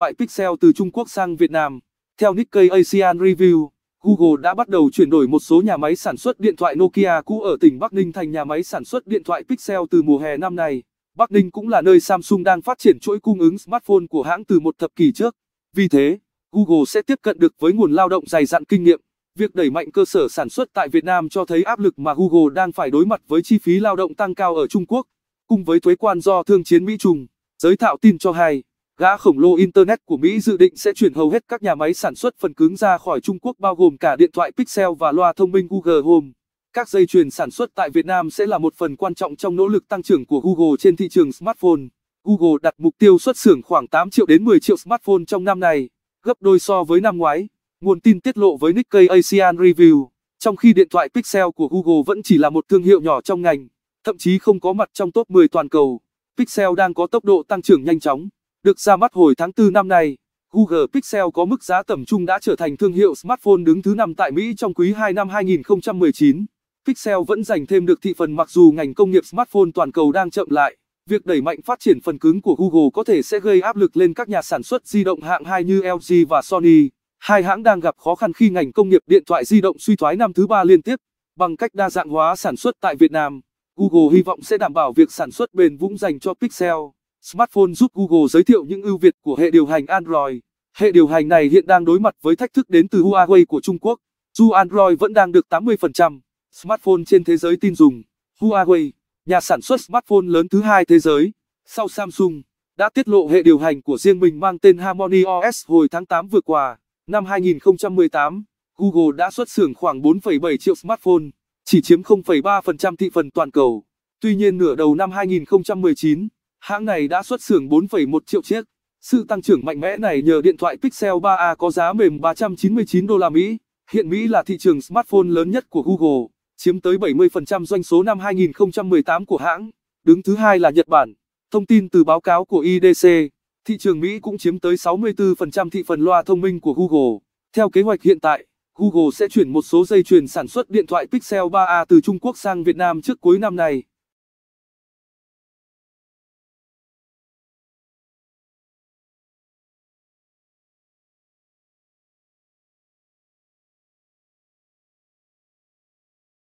Bại Pixel từ Trung Quốc sang Việt Nam. Theo Nikkei Asian Review, Google đã bắt đầu chuyển đổi một số nhà máy sản xuất điện thoại Nokia cũ ở tỉnh Bắc Ninh thành nhà máy sản xuất điện thoại Pixel từ mùa hè năm nay. Bắc Ninh cũng là nơi Samsung đang phát triển chuỗi cung ứng smartphone của hãng từ một thập kỷ trước. Vì thế, Google sẽ tiếp cận được với nguồn lao động dày dặn kinh nghiệm. Việc đẩy mạnh cơ sở sản xuất tại Việt Nam cho thấy áp lực mà Google đang phải đối mặt với chi phí lao động tăng cao ở Trung Quốc, cùng với thuế quan do thương chiến Mỹ Trung. Giới thạo tin cho hay, gã khổng lồ Internet của Mỹ dự định sẽ chuyển hầu hết các nhà máy sản xuất phần cứng ra khỏi Trung Quốc bao gồm cả điện thoại Pixel và loa thông minh Google Home. Các dây chuyền sản xuất tại Việt Nam sẽ là một phần quan trọng trong nỗ lực tăng trưởng của Google trên thị trường smartphone. Google đặt mục tiêu xuất xưởng khoảng 8 triệu đến 10 triệu smartphone trong năm nay, gấp đôi so với năm ngoái. Nguồn tin tiết lộ với Nikkei Asian Review, trong khi điện thoại Pixel của Google vẫn chỉ là một thương hiệu nhỏ trong ngành, thậm chí không có mặt trong top 10 toàn cầu. Pixel đang có tốc độ tăng trưởng nhanh chóng. Được ra mắt hồi tháng 4 năm nay, Google Pixel có mức giá tầm trung đã trở thành thương hiệu smartphone đứng thứ 5 tại Mỹ trong quý 2 năm 2019. Pixel vẫn giành thêm được thị phần mặc dù ngành công nghiệp smartphone toàn cầu đang chậm lại. Việc đẩy mạnh phát triển phần cứng của Google có thể sẽ gây áp lực lên các nhà sản xuất di động hạng 2 như LG và Sony. Hai hãng đang gặp khó khăn khi ngành công nghiệp điện thoại di động suy thoái năm thứ ba liên tiếp. Bằng cách đa dạng hóa sản xuất tại Việt Nam, Google hy vọng sẽ đảm bảo việc sản xuất bền vững dành cho Pixel. Smartphone giúp Google giới thiệu những ưu việt của hệ điều hành Android. Hệ điều hành này hiện đang đối mặt với thách thức đến từ Huawei của Trung Quốc. Dù Android vẫn đang được 80% smartphone trên thế giới tin dùng, Huawei, nhà sản xuất smartphone lớn thứ hai thế giới, sau Samsung, đã tiết lộ hệ điều hành của riêng mình mang tên Harmony OS hồi tháng 8 vừa qua. Năm 2018, Google đã xuất xưởng khoảng 4,7 triệu smartphone, chỉ chiếm 0,3% thị phần toàn cầu. Tuy nhiên nửa đầu năm 2019, hãng này đã xuất xưởng 4,1 triệu chiếc. Sự tăng trưởng mạnh mẽ này nhờ điện thoại Pixel 3a có giá mềm 399 đô la Mỹ. Hiện Mỹ là thị trường smartphone lớn nhất của Google, chiếm tới 70% doanh số năm 2018 của hãng. Đứng thứ hai là Nhật Bản. Thông tin từ báo cáo của IDC, thị trường Mỹ cũng chiếm tới 64% thị phần loa thông minh của Google. Theo kế hoạch hiện tại, Google sẽ chuyển một số dây chuyền sản xuất điện thoại Pixel 3a từ Trung Quốc sang Việt Nam trước cuối năm nay.